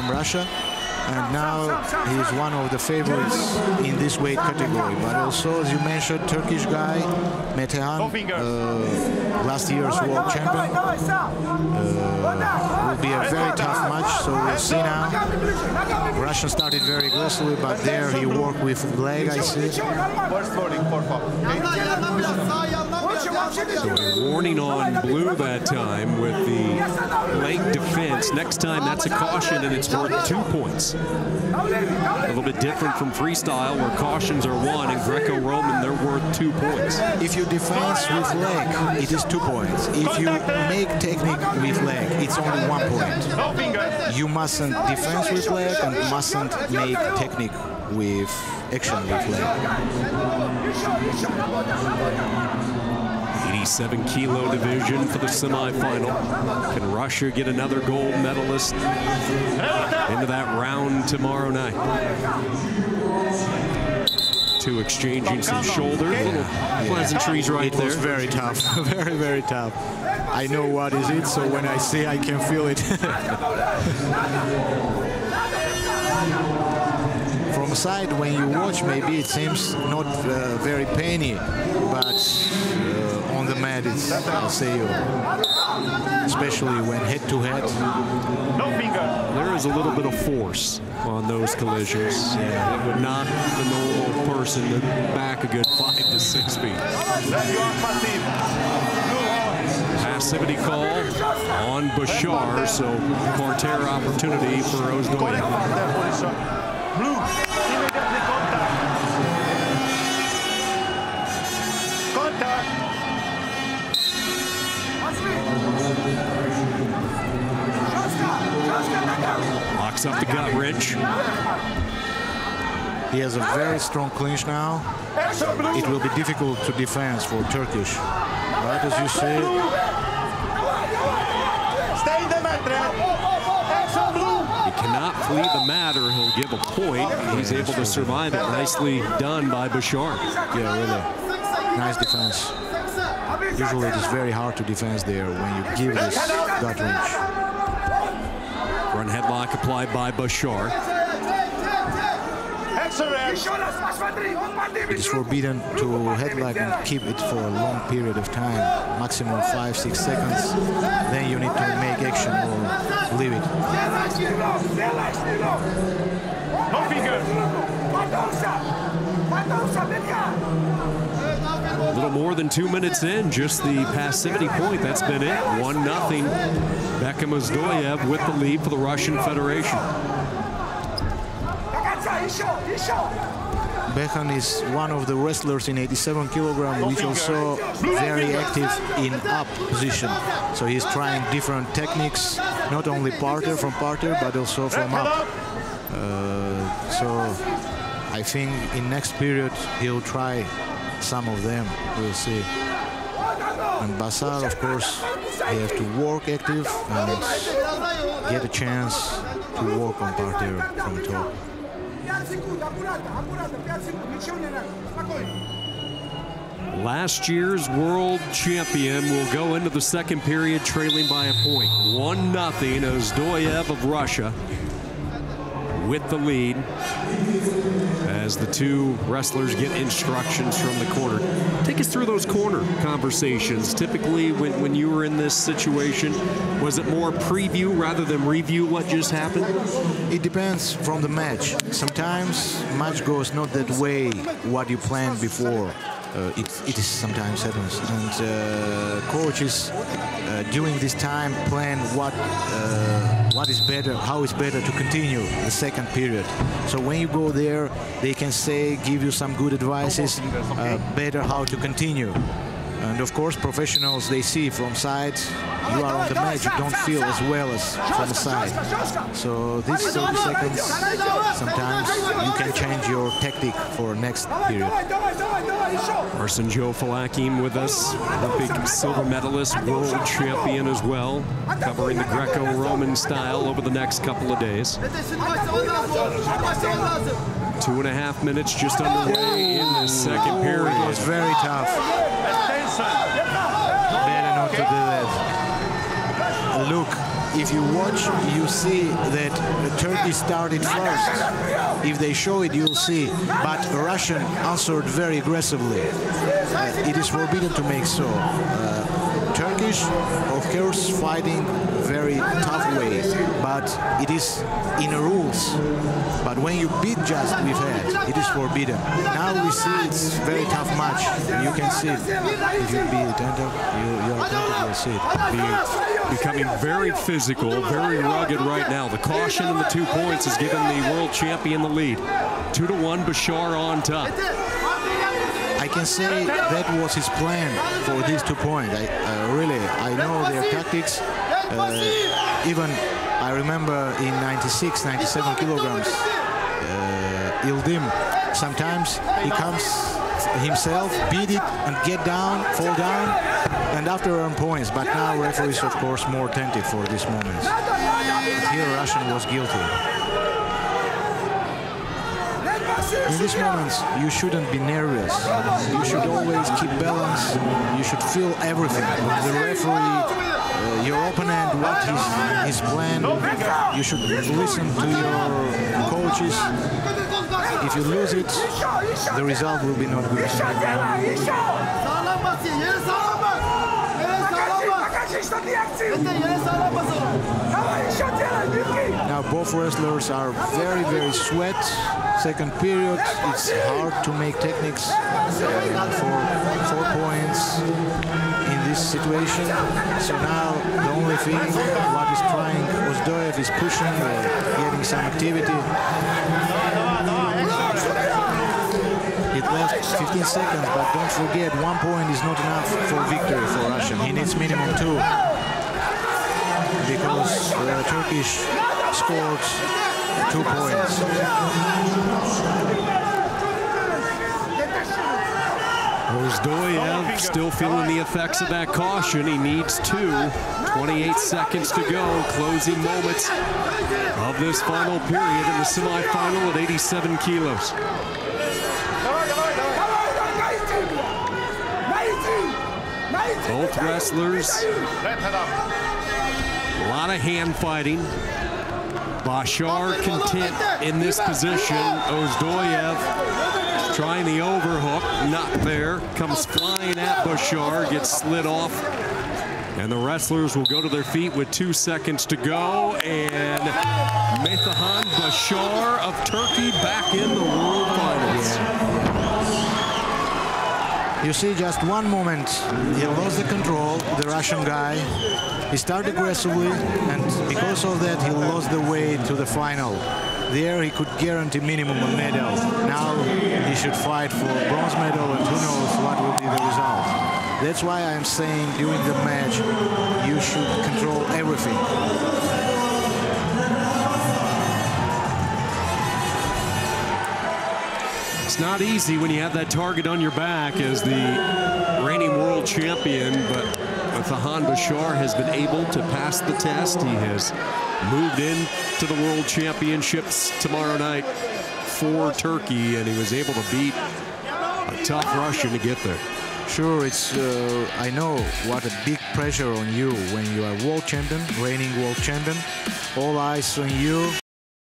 from Russia and now he's one of the favorites in this weight category. But also, as you mentioned, Turkish guy Metehan, uh, last year's world champion, uh, will be a very tough match. So we'll see now. Russian started very aggressively, but there he worked with leg, I see. So a warning on blue that time with the leg defense. Next time, that's a caution, and it's worth two points. A little bit different from freestyle, where cautions are one, and Greco-Roman, they're worth two points. If you defense with leg, it is two points. If you make technique with leg, it's only one point. You mustn't defense with leg and mustn't make technique with action with leg. 87 kilo division for the semifinal. Can Russia get another gold medalist into that round tomorrow night? Two exchanging some shoulder, little pleasantries right it there. It was very tough, very, very tough. I know what is it, so when I see, I can feel it. From side, when you watch, maybe it seems not uh, very painy, but uh, on the mat, it's I'll say, especially when head to head. There is a little bit of force on those collisions. Yeah. It would knock the normal person to back a good five to six feet. Passivity call on Basar, so parterre opportunity for Ozdoev. Up the gut wrench. He has a very strong clinch now. It will be difficult to defend for Turkish. Right as you say. Stay the mat, He cannot flee the mat or he'll give a point. He's able to survive it. Nicely done by Basar. Yeah, really. Nice defense. Usually it is very hard to defend there when you give this gut wrench. Front headlock applied by Basar. It is forbidden to headlock and keep it for a long period of time, maximum five, six seconds. Then you need to make action or leave it. No fingers. A little more than two minutes in, just the passivity point. That's been it. 1 nothing. Bekkhan Ozdoev with the lead for the Russian Federation. Bekkhan is one of the wrestlers in 87 kilogram, which also very active in up position. So he's trying different techniques, not only parter from parter, but also from up. Uh, so I think in next period he'll try some of them. We'll see. And Basar, of course, he have to work active and get a chance to work on parter from top. Last year's world champion will go into the second period trailing by a point. 1 nothing Ozdoev of Russia with the lead as the two wrestlers get instructions from the corner. Take us through those corner conversations. Typically, when, when you were in this situation, was it more preview rather than review what just happened? It depends from the match. Sometimes match goes not that way what you planned before. Uh, it, it is sometimes happens. And uh, coaches uh, during this time plan what uh, what is better, how is better to continue the second period. So when you go there, they can say, give you some good advices, uh, better how to continue. And of course, professionals, they see from sides, you are on the match, you don't feel as well as from the side. So these 30 seconds, sometimes you can change your tactic for next period. Arsen Julfalakyan with us, Olympic silver medalist, world champion as well, covering the Greco-Roman style over the next couple of days. Two and a half minutes just underway in the second period. It was very tough. Not to do that. Look, if you watch, you see that Turkey started first. If they show it, you'll see. But Russian answered very aggressively. Uh, it is forbidden to make so. Uh, Turkish, of course, fighting very tough way, but it is in the rules. But when you beat just with head, it is forbidden. Now we see it's very tough match. You can see it. If you be attentive, you, you are attentive, you'll see it. Be- becoming very physical, very rugged right now. The caution and the two points has given the world champion the lead. Two to one, Basar on top. I can say that was his plan for these two points. I, uh, really, I know their tactics. Uh, even I remember in 96, 97 kilograms, uh, Ildim, sometimes he comes himself, beat it and get down, fall down, and after earn points. But now referee is of course more attentive for these moments. Here Russian was guilty. In these moments, you shouldn't be nervous. You should always keep balance. You should feel everything. The referee, your opponent, what is his plan. You should listen to your coaches. If you lose it, the result will be not good. Now both wrestlers are very, very sweat. Second period, it's hard to make techniques uh, for four points in this situation. So now the only thing what is trying Ozdoev is pushing, uh, getting some activity. It left 15 seconds, but don't forget, one point is not enough for victory for Russia. He needs minimum two because Turkish scored two points. Ozdoev still feeling the effects of that caution. He needs two. 28 seconds to go. Closing moments of this final period in the semifinal at 87 kilos. Both wrestlers, a lot of hand fighting. Basar content in this position. Ozdoev trying the overhook, not there. Comes flying at Basar, gets slid off. And the wrestlers will go to their feet with two seconds to go. And Metehan Basar of Turkey back in the World Finals. You see just one moment, he lost the control, the Russian guy. He started aggressively, and because of that, he lost the way to the final. There, he could guarantee minimum a medal. Now, he should fight for bronze medal, and who knows what will be the result. That's why I'm saying during the match, you should control everything. It's not easy when you have that target on your back as the reigning world champion, but Fahan Basar has been able to pass the test. He has moved in to the world championships tomorrow night for Turkey, and he was able to beat a tough Russian to get there. Sure, it's. Uh, I know what a big pressure on you when you are world champion, reigning world champion. All eyes on you.